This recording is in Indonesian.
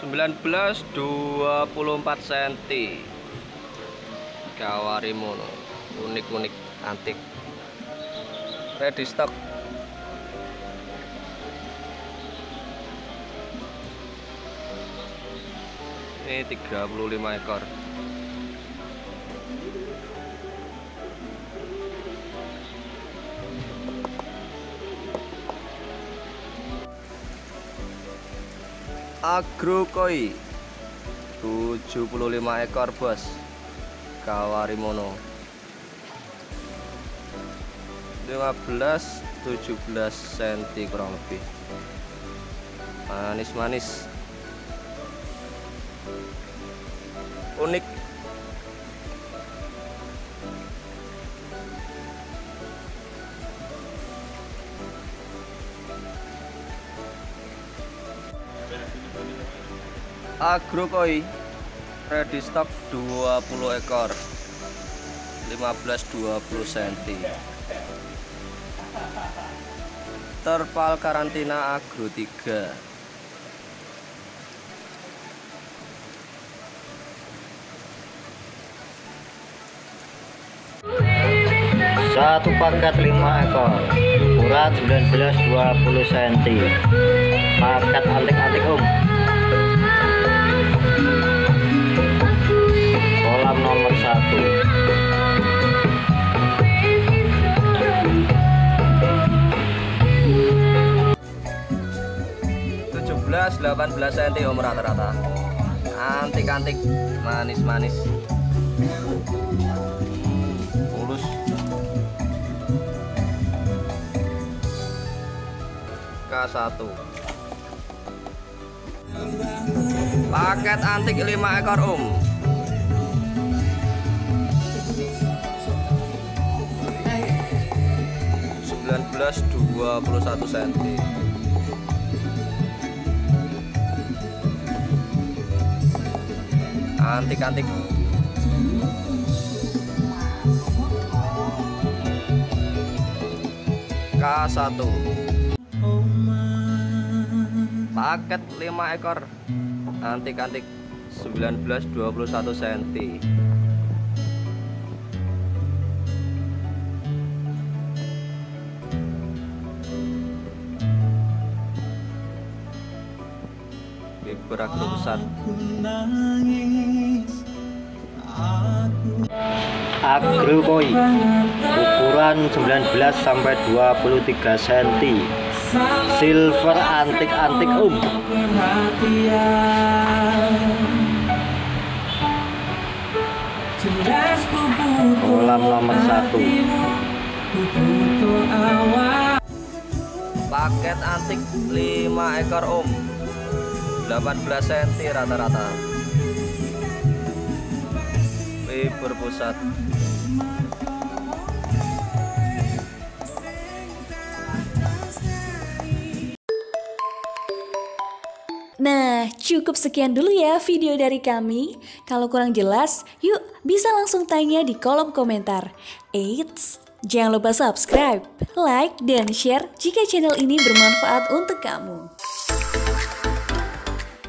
19 24 cm Kawarimono unik-unik antik. Ready stock ini 35 ekor agrokoi 75 ekor bos kawarimono. 15 17 cm kurang lebih. Manis-manis. Unik agrokoi ready stock 20 ekor 15-20 cm terpal karantina agro 3 satu paket 5 ekor ukuran 19-20 cm paket antik-antik om delapan belas cm om rata-rata. Antik-antik manis-manis. Mulus. K1 paket antik 5 ekor om. Belas dua puluh satu cm antik-antik. K1 paket 5 ekor. Antik-antik 19-21 cm Fiber agro ukuran 19 sampai 23 cm silver antik-antik om. Kolam nomor satu. Paket antik 5 ekor om. 18 cm rata-rata fiber pusat Nah, cukup sekian dulu ya video dari kami. Kalau kurang jelas, yuk bisa langsung tanya di kolom komentar. Eits, jangan lupa subscribe, like, dan share jika channel ini bermanfaat untuk kamu.